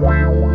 Wow.